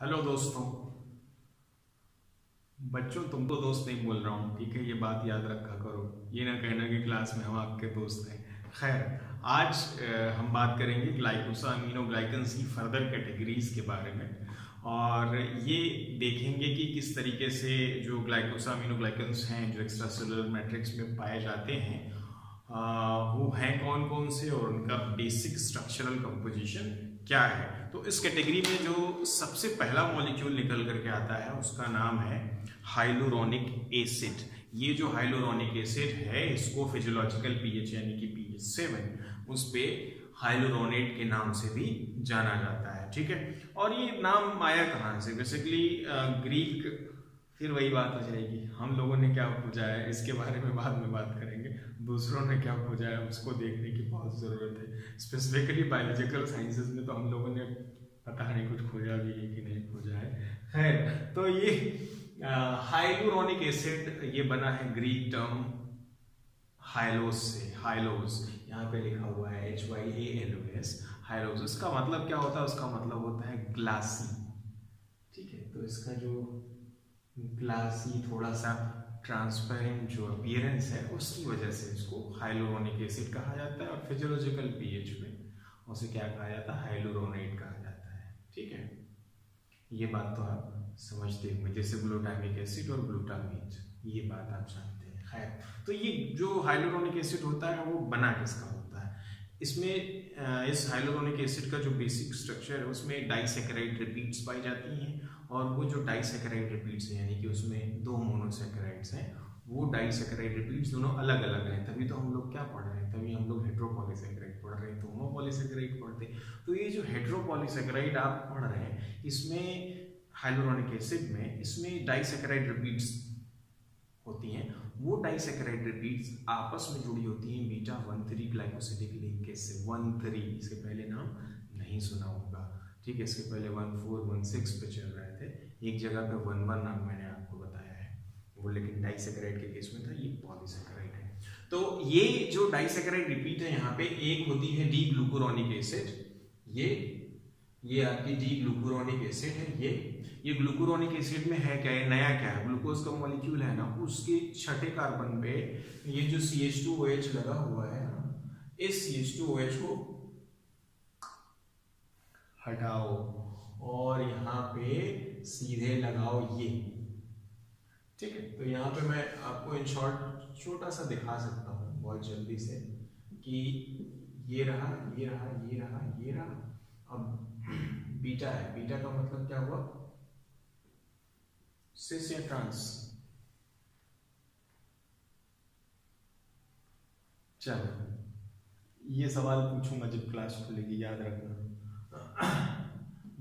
Hello दोस्तों, बच्चों तुमको दोस्त नहीं बोल रहा हूँ, ठीक है? ये बात याद रखा करो। ये ना कहना कि क्लास में हम आपके दोस्त हैं। खैर, आज हम बात करेंगे ग्लाइकोसा अमीनो ग्लाइकन्स की फर्दर कैटेगरीज के बारे में। और ये देखेंगे कि किस तरीके से जो ग्लाइकोसा अमीनो ग्लाइकन्स हैं, जो एक्स्ट्रा सेलुलर मैट्रिक्स में पाए जाते हैं वो हैं कौन कौन से और उनका बेसिक स्ट्रक्चरल कंपोजिशन क्या है? तो इस कैटेगरी में जो सबसे पहला मॉलिक्यूल निकल करके आता है, उसका नाम है हाइलोरोनिक एसिड ये जो हाइलोरोनिक एसिड है, इसको फिजियोलॉजिकल पीएच यानी कि पीएच सेवन उस पर हाइलोरोनेट के नाम से भी जाना जाता है, ठीक है? और ये नाम आया कहाँ से? बेसिकली ग्रीक फिर वही बात हो जाएगी। हम लोगों ने क्या पूछा है? इसके बारे में बाद में बात करेंगे। दूसरों ने क्या खोजा है, उसको देखने की बहुत ज़रूरत है। स्पेसिफिकली बायोलॉजिकल साइंसेस में तो हम लोगों ने पता नहीं कुछ खोजा भी है कि नहीं खोजा है। खैर तो ये हाइलोरोनिक एसिड ये बना है ग्रीक टर्म हाइलोस से हाइलोस यहाँ पे लिखा हुआ है H Y A L O S हाइलोस इसका मतलब क्या होता है? उसका मतलब होता है ग्लासी ठीक है तो इसका जो ग्लासी थोड़ा सा ट्रांसपेरेंट जो अपियरेंस है, उसकी वजह से इसको हाइलोरोनिक एसिड कहा जाता है और फिजियोलॉजिकल पीएच में उसे क्या कहा जाता है? हाइलोरोनेट कहा जाता है। ठीक है? ये बात तो आप समझते होंगे, जैसे ग्लूटामिक एसिड और ग्लूटामीट ये बात आप जानते हैं। खैर तो ये जो हाइलोरोनिक एसिड होता है, वो बना किसका होता है? इसमें इस हाइलोरोनिक एसिड का जो बेसिक स्ट्रक्चर है, उसमें डाइसेकेराइड रिपीट्स पाई जाती हैं और वो जो डाइसेकेराइड रिपीट्स हैं, यानी कि उसमें दो मोनोसेकेराइड्स हैं, वो डाइसेकेराइड रिपीट्स दोनों अलग अलग हैं। तभी तो हम लोग क्या पढ़ रहे हैं? तभी हम लोग हेट्रोपॉलीसेकेराइड पढ़ रहे हैं तो होमोपॉलीसेकेराइड पढ़ते तो ये जो हेट्रोपॉलीसेकेराइड आप पढ़ रहे हैं, इसमें हाइलोरोनिक एसिड में इसमें डाइसेकेराइड रिपीट्स होती हैं। वो डाइसेकेराइड रिपीट्स आपस में जुड़ी होती हैं beta one three glycosidic linkage से वन थ्री इसके पहले नाम नहीं सुना होगा। ठीक है, इसके पहले वन फोर वन सिक्स पे एक जगह पे वन वन नाम मैंने आपको बताया है। वो लेकिन डाइसेकेराइड के केस में था, ये पॉलीसेकेराइड है। तो ये जो डाइसेकेराइड रिपीट है यहाँ पे, एक होती है डी ग्लूकोरोनिक एसिड, ये ये आपकी डी ग्लूकोरोनिक एसिड है, ये। ये ग्लूकोरोनिक एसिड में है क्या है नया क्या है? ग्लूकोज का मॉलिक्यूल है ना, उसके छठे कार्बन पे ये जो C H two O H लगा हुआ है ना, इस C H two O H को हटाओ। और यहाँ पे सीधे लगाओ ये। ठीक है? तो यहाँ पे मैं आपको इन शॉर्ट छोटा सा दिखा सकता हूँ बहुत जल्दी से कि ये रहा ये रहा ये रहा ये रहा। अब बीटा है। बीटा का मतलब क्या हुआ? सिस या ट्रांस चलो। ये सवाल पूछूँगा जब क्लास खुलेगी, याद रखना।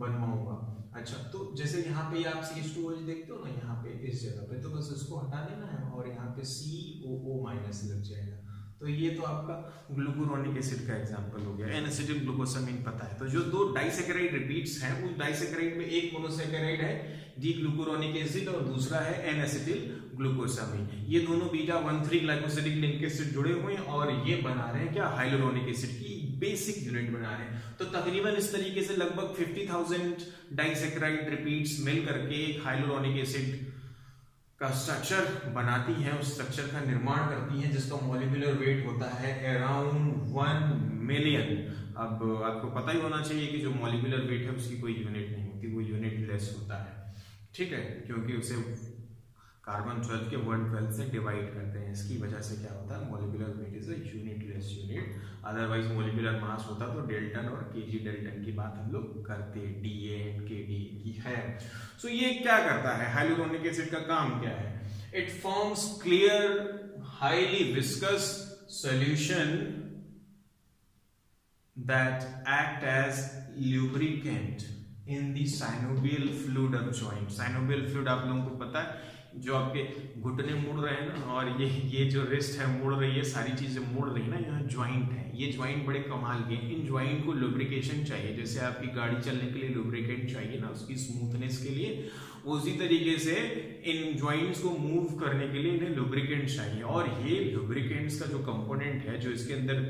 बनवाऊँगा। अच्छा तो जैसे यहाँ पे आप सी एच टू देखते हो ना, यहाँ पे इस जगह पे तो बस इसको हटा देना है और यहाँ पे सी ओ ओ माइनस लग जाएगा। तो ये तो आपका ग्लूकोरोनिक एसिड का एग्जांपल हो गया। एनएसिटिल ग्लूकोसामिन पता है। तो जो दो डाइसेकेराइड रिपीट्स हैं, उस डाइसेकेराइड में एक मोनोसेकेराइड है डी ग्लूकोरोनिक एसिड और दूसरा है एन एसिटिल ग्लूकोसामिन ये दोनों beta one three glycosidic linkage से जुड़े हुए हैं और ये बना रहे हैं क्या? हाइलोरोनिक एसिड की बेसिक यूनिट बना रहे हैं। तो तकरीबन इस तरीके से लगभग 50,000 डाइसेकेराइड रिपीट्स मिल करके एक हाइलोरोनिक एसिड का स्ट्रक्चर बनाती हैं उस स्ट्रक्चर का निर्माण करती हैं जिसका मॉलिक्यूलर वेट होता है अराउंड वन मिलियन अब आपको पता ही होना चाहिए कि जो मॉलिक्यूलर वेट है उसकी कोई यूनिट नहीं होती वो यूनिट लेस होता है। ठीक है? क्योंकि उसे कार्बन ट्वेल्व के वन ट्वेल्व से डिवाइड करते हैं। इसकी वजह से क्या होता है? Molecular weight is unit less unit otherwise molecular mass होता तो डेल्टन और केजी डेल्टन की बात हम लोग करते। डी एंड के डी की है। सो so, ये क्या करता है? हाइलोरोनिक एसिड का काम क्या है? It forms clear highly viscous solution that act as lubricant. In the synovial fluid of joint synovial fluid आप लोगों को पता है, जो आपके घुटने मुड़ रहे हैं ना, और ये ये जो रिस्ट है मुड़ रही है, सारी चीज़ें मुड़ रही है ना, यहाँ ज्वाइंट है। ये ज्वाइंट बड़े कमाल के इन ज्वाइंट को लुब्रिकेशन चाहिए। जैसे आपकी गाड़ी चलने के लिए लुब्रिकेंट चाहिए ना, उसकी स्मूथनेस के लिए, उसी तरीके से इन ज्वाइंट्स को मूव करने के लिए इन्हें लुब्रिकेंट चाहिए। और ये लुब्रिकेंट्स का जो कंपोनेंट है, जो इसके अंदर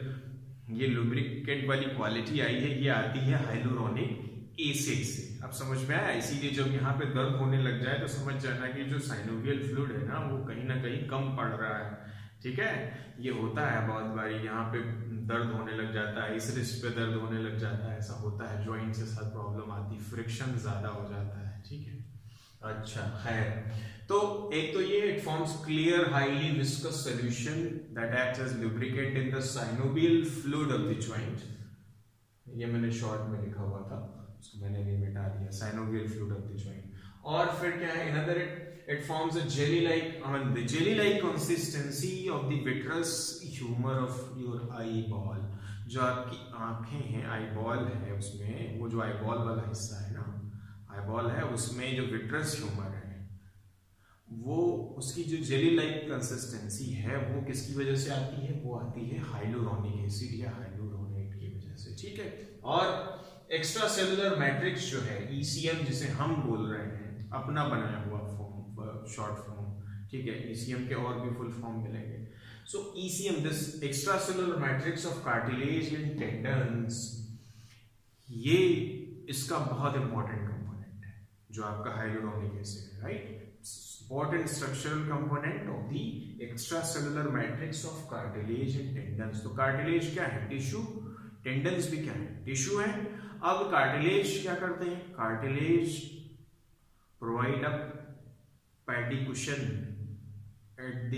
ये लुब्रिकेंट वाली क्वालिटी आई है, ये आती है हाइलोरोनिक एसिड से अब समझ में आया? इसीलिए जब यहाँ पे दर्द होने लग जाए तो समझ जाना कि जो साइनोवियल फ्लूड है ना, वो कहीं ना कहीं कम पड़ रहा है। ठीक है? ये होता है बहुत बारी। यहाँ पे दर्द होने लग जाता है, इस रिस्ट पे दर्द होने लग जाता है। ऐसा होता है ज्वाइंट से साथ प्रॉब्लम आती फ्रिक्शन ज़्यादा हो जाता है। ठीक है? अच्छा खैर। तो एक तो ये it forms clear highly viscous solution that acts as lubricate in the synovial fluid of the joint ये मैंने शॉर्ट में लिखा हुआ था। उसको मैंने भी मिटा दिया synovial fluid of the joint और फिर क्या है another it it forms a jelly like I mean the jelly like consistency of the vitreous humor of your eyeball. जो आपकी आँखें हैं आईबॉल है उसमें, वो जो आईबॉल वाला हिस्सा है ना आईबॉल है, उसमें जो विट्रस ह्यूमर है, वो उसकी जो जेली लाइक कंसिस्टेंसी है, वो किसकी वजह से आती है? वो आती है हाइलोरोनिक एसिड या हाइलोरोनेट की वजह से, ठीक है? और एक्स्ट्रा सेलुलर मैट्रिक्स जो है ईसीएम जिसे हम बोल रहे हैं, अपना बनाया हुआ फॉर्म शॉर्ट फॉर्म ठीक है? ईसीएम के और भी फुल फॉर्म मिलेंगे। So ECM this extra cellular matrix of cartilage and tendons ये इसका बहुत इंपॉर्टेंट कंपोनेंट है, जो आपका हाइलोरोनिक एसिड है right important structural component of the extracellular matrix of cartilage and tendons. तो cartilage क्या है? टिश्यू टेंडन्स भी क्या है? टिश्यू है। अब कार्टिलेज क्या करते हैं? Cartilage provide a paddy cushion at the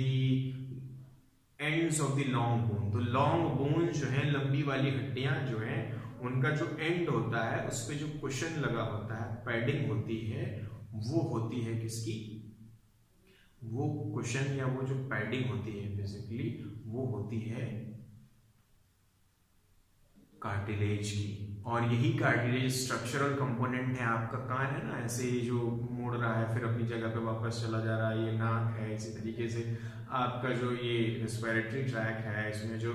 ends of the long bone तो लॉन्ग बोन जो है, लंबी वाली हड्डियाँ जो है, उनका जो एंड होता है, उस पर जो कुशन लगा होता है पैडिंग होती है, वो होती है किसकी? वो कुशन या वो जो पैडिंग होती है बेसिकली वो होती है कार्टिलेज की। और यही कार्टिलेज स्ट्रक्चरल कंपोनेंट है आपका। कान है ना, ऐसे जो मोड़ रहा है, फिर अपनी जगह पे वापस चला जा रहा है, ये नाक है, इसी तरीके से आपका जो ये रेस्पिरेटरी ट्रैक है, इसमें जो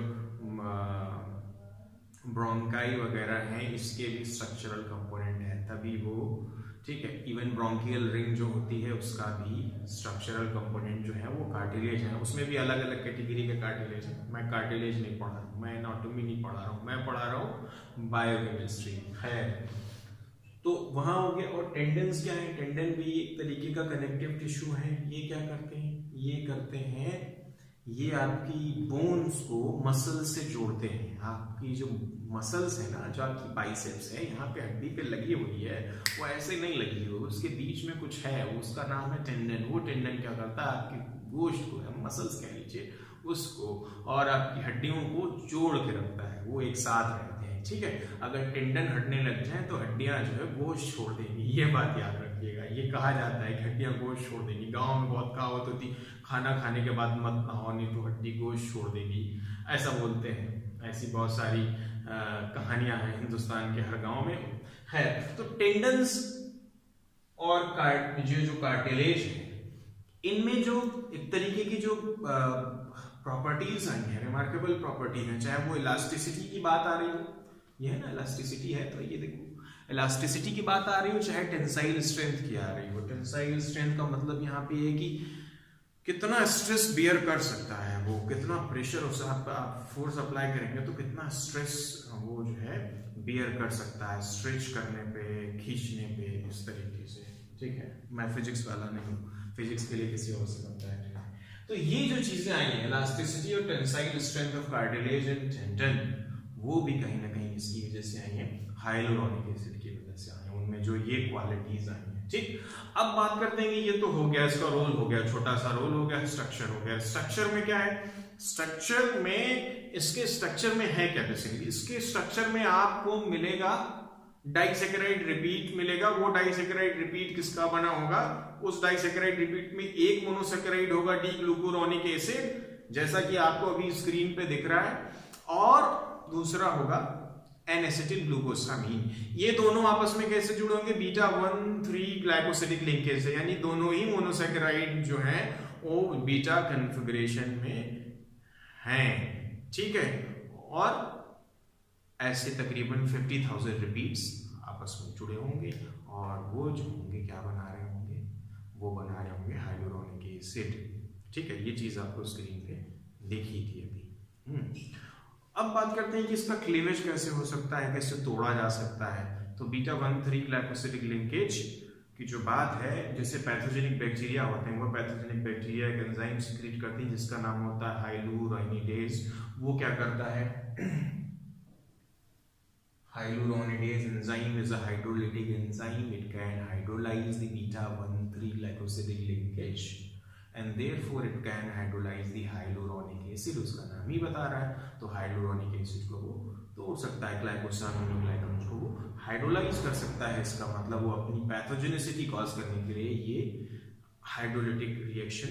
ब्रोंकाई वगैरह है, इसके भी स्ट्रक्चरल कंपोनेंट तभी वो, ठीक है इवन ब्रोंकियल रिंग जो होती है, उसका भी स्ट्रक्चरल कंपोनेंट जो है, वो कार्टिलेज है। उसमें भी अलग अलग कैटेगरी के कार्टिलेज है। मैं कार्टिलेज नहीं पढ़ा रहा हूँ, मैं एनाटॉमी नहीं पढ़ा रहा हूँ, मैं पढ़ा रहा हूँ बायोकेमिस्ट्री है तो वहाँ हो गया, और टेंडन्स क्या है? टेंडन भी एक तरीके का कनेक्टिव टिश्यू है। ये क्या करते हैं? ये करते हैं ये आपकी बोन्स को मसल से जोड़ते हैं। आपकी जो मसल्स है ना, जो आपकी बाइसेप्स है, यहाँ पे हड्डी पे लगी हुई है, वो ऐसे नहीं लगी हुई, उसके बीच में कुछ है, उसका नाम है टेंडन वो टेंडन क्या करता है? आपकी गोश्त को मसल्स कह लीजिए, उसको और आपकी हड्डियों को जोड़ के रखता है। वो एक साथ रहते हैं, ठीक है? अगर टेंडन हटने लग जाए तो हड्डियाँ जो है गोश्त छोड़ देंगी। ये बात याद रखिएगा। ये कहा जाता है कि हड्डियाँ गोश्त छोड़ देंगी गाँव में बहुत कहावत होती, खाना खाने के बाद मत नहाओ, नहीं तो हड्डी गोश्त छोड़ देगी ऐसा बोलते हैं। ऐसी बहुत सारी कहानियाँ हैं हिंदुस्तान के हर गाँव में। है तो टेंडन्स और कार्ट जो जो कार्टिलेज है, इनमें जो एक तरीके की जो प्रॉपर्टीज़ आई हैं रिमार्केबल प्रॉपर्टी है, चाहे वो इलास्टिसिटी की बात आ रही हो। ये है ना इलास्टिसिटी है तो ये देखो। इलास्टिसिटी की बात आ रही हो चाहे टेंसाइल स्ट्रेंथ की आ रही हो। टेंसाइल स्ट्रेंथ का मतलब यहाँ पे है कि कितना स्ट्रेस बियर कर सकता है वो कितना प्रेशर उसे आप, फोर्स अप्लाई करेंगे तो कितना स्ट्रेस वो जो है बियर कर सकता है स्ट्रेच करने पे खींचने पे इस तरीके से। ठीक है? मैं फिजिक्स वाला नहीं हूँ। फिजिक्स के लिए किसी और से बनता है। तो ये जो चीज़ें आई हैं इलास्टिसिटी और tensile strength of cartilage and tendon वो भी कहीं ना कहीं इसकी वजह से आई है हाइलोरॉनिक एसिड की वजह से आई है, उनमें जो ये क्वालिटीज आई ठीक? अब बात करते हैं कि ये तो हो गया, इसका रोल हो गया छोटा सा रोल हो गया स्ट्रक्चर हो गया। स्ट्रक्चर में क्या है? स्ट्रक्चर में, इसके स्ट्रक्चर में है क्या बेसिकली इसके स्ट्रक्चर में आपको मिलेगा डाइसेक्राइड रिपीट मिलेगा। वो डाइसेक्राइड रिपीट किसका बना होगा? उस डाइसेक्राइड रिपीट में एक मोनोसेक्राइड होगा डी ग्लूकोरोनिक एसिड जैसा कि आपको अभी स्क्रीन पे दिख रहा है। और दूसरा होगा एन एसिटिल ग्लूकोसामीन ये दोनों आपस में कैसे जुड़े होंगे? Beta one three glycosidic linkage से, यानी दोनों ही मोनोसेक्राइड जो है, वो बीटा कन्फिग्रेशन में हैं। ठीक है? और ऐसे तकरीबन फिफ्टी थाउज़ेंड रिपीट्स आपस में जुड़े होंगे, और वो जो होंगे, क्या बना रहे होंगे? वो बना रहे होंगे हाइलोरोनिक एसिड ठीक है? ये चीज़ आपको स्क्रीन पे देखी थी अभी। हम्म। अब बात करते हैं कि इसका क्लीवेज कैसे हो सकता है कैसे तोड़ा जा सकता है। तो beta one three glycosidic linkage की जो बात है जैसे पैथोजेनिक बैक्टीरिया होते हैं वो पैथोजेनिक बैक्टीरिया एक एंजाइम सिक्रीट करती है जिसका नाम होता है हाइलूरोनिडेज वो क्या करता है? Hyaluronidase enzyme is a hydrolytic enzyme. It can hydrolyze the beta 1,3 glycosidic linkage and therefore it can hydrolyze the hyaluronic acid. उसका नाम ही बता रहा है। तो hyaluronic acid को वो तोड़ सकता है ग्लाइकोसामिनोग्लाइकन को वो हाइड्रोलाइज कर सकता है। इसका मतलब वो अपनी पैथोजेनिसिटी कॉज करने के लिए ये हाइड्रोलिटिक रिएक्शन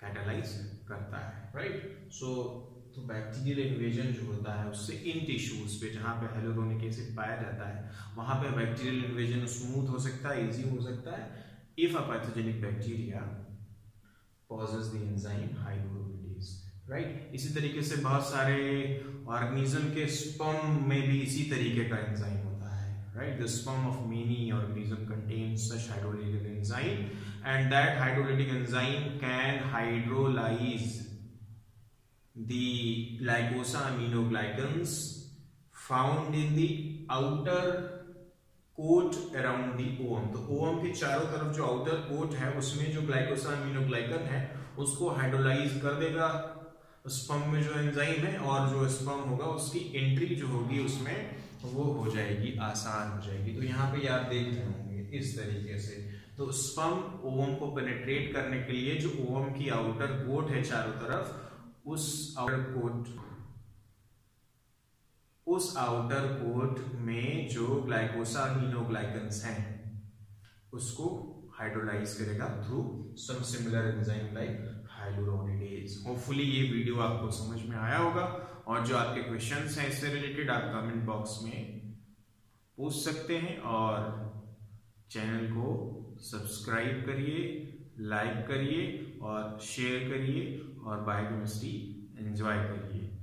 कैटालाइज करता है। राइट सो तो बैक्टीरियल इन्वेजन जो होता है, उससे इन टिश्यूज पे जहाँ पे हेलोरोनिक एसिड पाया जाता है, वहाँ पे बैक्टीरियल इन्वेजन स्मूथ हो सकता है इजी हो सकता है if a pathogenic bacteria possess the enzyme hyaluronidase right इसी तरीके से बहुत सारे ऑर्गेनिज्म के स्पर्म में भी इसी तरीके का एंजाइम होता है right the sperm of many organism contains such hydrolytic enzyme and that hydrolytic enzyme can hydrolyse the glycosaminoglycans found in the outer coat around the ovum तो ओम के चारों तरफ़ जो आउटर कोट है, उसमें जो ग्लाइकोसामिनोग्लाइकन है, उसको हाइड्रोलाइज कर देगा। स्पम में जो एंजाइम है और जो स्पम होगा, उसकी एंट्री जो होगी, उसमें वो हो जाएगी, आसान हो जाएगी। तो यहाँ पे आप देख रहे होंगे इस तरीके से। तो स्पम ओम को पेनेट्रेट करने के लिए जो ओवम की आउटर कोट है चारों तरफ़, उस आउटर कोट उस आउटर कोट में जो ग्लाइकोसा ग्लाइकोसामिनोग्लाइकन्स हैं, उसको हाइड्रोलाइज करेगा through some similar enzyme like hyaluronidase hopefully ये वीडियो आपको समझ में आया होगा और जो आपके क्वेश्चंस हैं इससे रिलेटेड आप कमेंट बॉक्स में पूछ सकते हैं और चैनल को सब्सक्राइब करिए लाइक करिए और शेयर करिए और बायोकेमिस्ट्री एंजॉय करिए.